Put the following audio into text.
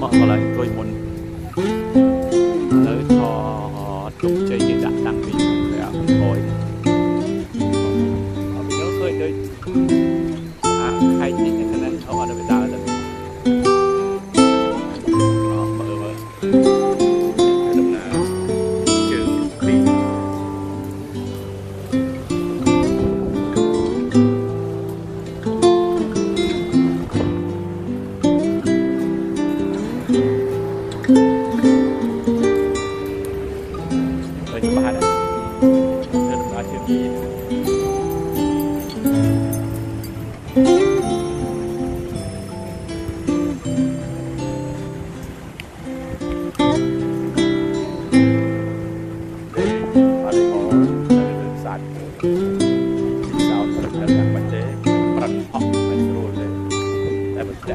好来，坐 vào. เลยที่บ้านเดินมาเชื่อพี่สาวคอนั้นมันเจ๊มันออกมันรู้เลยแต่มันแจ๊